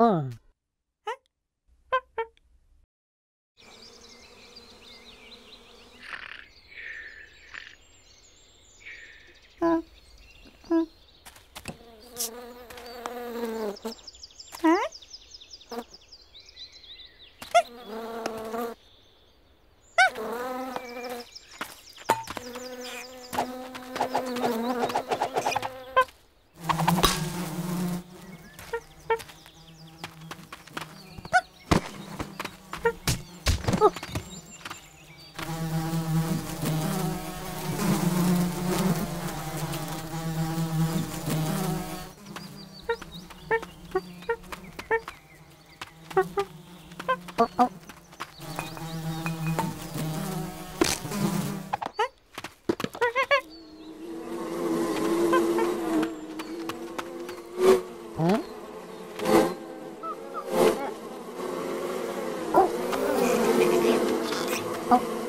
嗯。おおあっ。